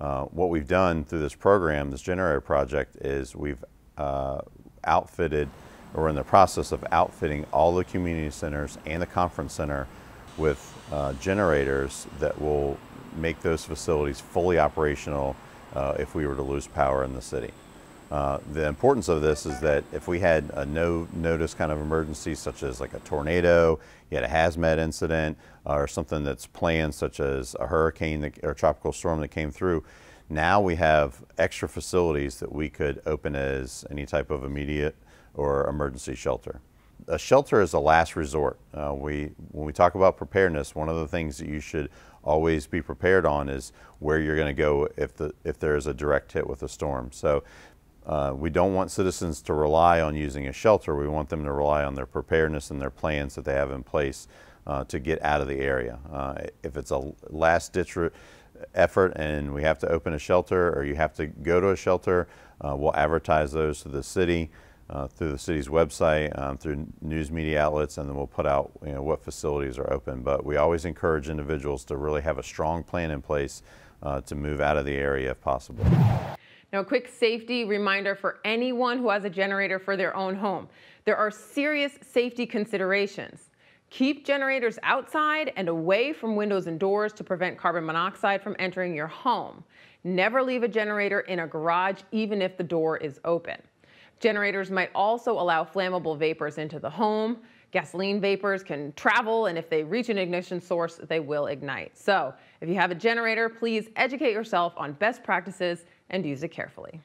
Uh, what we've done through this program, this generator project, is we've uh, outfitted, or we're in the process of outfitting all the community centers and the conference center with uh, generators that will make those facilities fully operational uh, if we were to lose power in the city. Uh, the importance of this is that if we had a no notice kind of emergency, such as like a tornado, you had a hazmat incident, or something that's planned, such as a hurricane that, or tropical storm that came through, now we have extra facilities that we could open as any type of immediate or emergency shelter. A shelter is a last resort. Uh, we, when we talk about preparedness, one of the things that you should always be prepared on is where you're going to go if, the, if there is a direct hit with a storm. So uh, we don't want citizens to rely on using a shelter. We want them to rely on their preparedness and their plans that they have in place uh, to get out of the area. Uh, if it's a last ditch effort and we have to open a shelter or you have to go to a shelter, uh, we'll advertise those to the city. Uh, through the city's website, um, through news media outlets, and then we'll put out you know, what facilities are open. But we always encourage individuals to really have a strong plan in place to move out of the area if possible. Now, a quick safety reminder for anyone who has a generator for their own home. There are serious safety considerations. Keep generators outside and away from windows and doors to prevent carbon monoxide from entering your home. Never leave a generator in a garage, even if the door is open. Generators might also allow flammable vapors into the home. Gasoline vapors can travel, and if they reach an ignition source, they will ignite. So if you have a generator, please educate yourself on best practices and use it carefully.